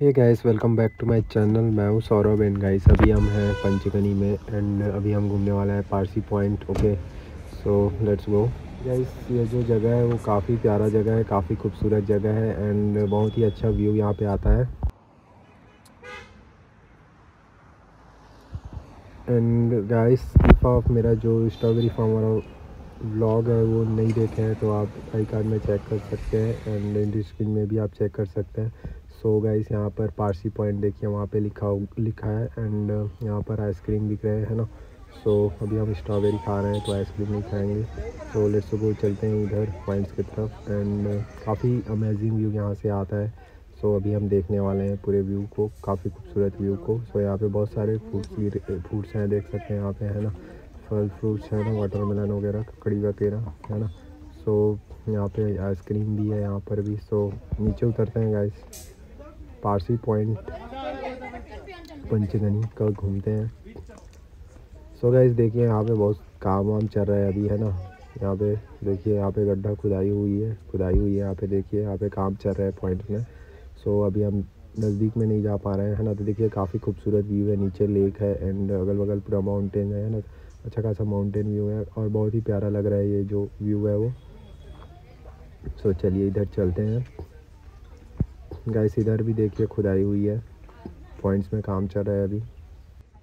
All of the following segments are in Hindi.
Hey guys welcome back to my channel मैं हूँ सौरभ एंड गाइस अभी हम हैं पंचगनी में एंड अभी हम घूमने वाले हैं Parsi point okay so let's go guys ये जो जगह है वो काफ़ी प्यारा जगह है, काफ़ी खूबसूरत जगह है एंड बहुत ही अच्छा व्यू यहाँ पे आता है। एंड गाइस इफ़ आप मेरा जो स्ट्रॉबेरी फार्म वाला ब्लॉग है वो नहीं देखे हैं तो आप आई कार्ड में चेक कर सकते हैं एंड स्क्रीन में भी आप चेक कर सकते हैं। सो so गाइस यहाँ पर पारसी पॉइंट देखिए वहाँ पे लिखा लिखा है एंड यहाँ पर आइसक्रीम बिक रहे हैं ना? सो so, अभी हम स्ट्रॉबेरी खा रहे हैं तो आइसक्रीम नहीं खाएँगे। सो लेट्स गो चलते हैं इधर पॉइंट्स की तरफ़ एंड काफ़ी अमेजिंग व्यू यहाँ से आता है। सो so, अभी हम देखने वाले हैं पूरे व्यू को काफ़ी खूबसूरत व्यू को। सो so, यहाँ पे बहुत सारे फ्रूट्स भी फ्रूट्स हैं देख सकते हैं यहाँ पे है ना? फल फ्रूट्स है ना? वाटरमेलन वगैरह ककड़ी वगैरह है ना? सो so, यहाँ पे आइसक्रीम भी है यहाँ पर भी। सो so, नीचे उतरते हैं गाइस पारसी पॉइंट पंचगनी का घूमते हैं। सो गाइस देखिए यहाँ पे बहुत काम वाम चल रहा है अभी, है ना? यहाँ पे देखिए, यहाँ पे गड्ढा खुदाई हुई है, खुदाई हुई है यहाँ पे, देखिए यहाँ पे काम चल रहा है पॉइंट में। सो अभी हम नज़दीक में नहीं जा पा रहे हैं, है ना? तो देखिए काफ़ी खूबसूरत व्यू है, नीचे लेक है एंड अगल बगल पूरा माउंटेन है ना? अच्छा खासा माउंटेन व्यू है और बहुत ही प्यारा लग रहा है ये जो व्यू है वो। सो चलिए इधर चलते हैं। गैस इधर भी देखिए, खुदाई हुई है। पॉइंट्स में काम चल रहा है अभी।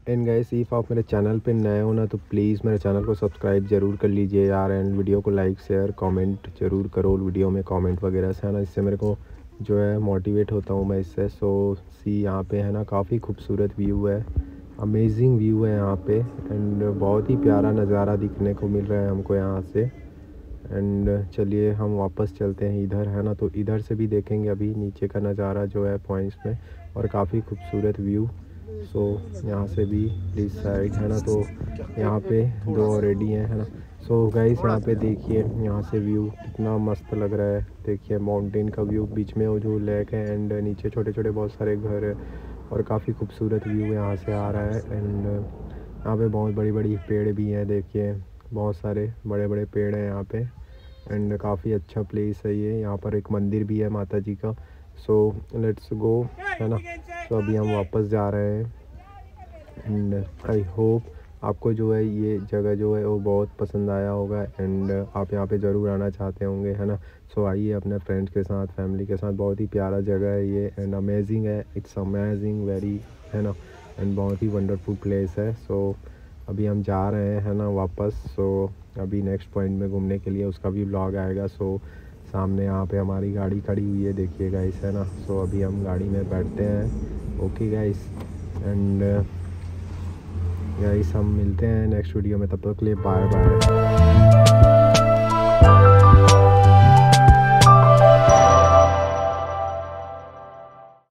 एंड गैस इफ़ आप मेरे चैनल पे नए हो ना तो प्लीज़ मेरे चैनल को सब्सक्राइब ज़रूर कर लीजिए यार एंड वीडियो को लाइक शेयर कमेंट ज़रूर करो। वीडियो में कमेंट वगैरह से, है ना? इससे मेरे को जो है मोटिवेट होता हूँ मैं इससे। सो सी यहाँ पे है ना, काफ़ी खूबसूरत व्यू है। अमेजिंग व्यू है यहाँ पे। एंड बहुत ही प्यारा नज़ारा दिखने को मिल रहा है हमको यहाँ से। एंड चलिए हम वापस चलते हैं इधर है ना? तो इधर से भी देखेंगे अभी नीचे का नज़ारा जो है पॉइंट्स में और काफ़ी खूबसूरत व्यू सो so, यहाँ से भी इस साइड है ना? तो यहाँ पे दो ऑलरेडी हैं है ना? सो गाइस यहाँ पे देखिए यहाँ से व्यू कितना मस्त लग रहा है। देखिए माउंटेन का व्यू बीच में वो जो लेक है एंड नीचे छोटे छोटे बहुत सारे घर है और काफ़ी खूबसूरत व्यू यहाँ से आ रहा है। एंड यहाँ पे बहुत बड़ी बड़ी पेड़ भी हैं देखिए। बहुत सारे बड़े बड़े पेड़ हैं यहाँ पे एंड काफ़ी अच्छा प्लेस है ये। यहाँ पर एक मंदिर भी है माता जी का। सो लेट्स गो है ना? तो अभी हम वापस जा रहे हैं एंड आई होप आपको जो है ये जगह जो है वो बहुत पसंद आया होगा एंड आप यहाँ पे ज़रूर आना चाहते होंगे है ना? सो so, आइए अपने फ्रेंड्स के साथ फैमिली के साथ। बहुत ही प्यारा जगह है ये एंड अमेजिंग है। इट्स अमेजिंग वेरी है ना? एंड बहुत ही वंडरफुल प्लेस है। सो so, अभी हम जा रहे हैं, है ना, वापस। सो अभी नेक्स्ट पॉइंट में घूमने के लिए उसका भी ब्लॉग आएगा। सो सामने यहाँ पे हमारी गाड़ी खड़ी हुई है, देखिए इस है ना। सो अभी हम गाड़ी में बैठते हैं। ओके गाइस एंड गाइस हम मिलते हैं नेक्स्ट वीडियो में। तब तक के लिए बाय बाय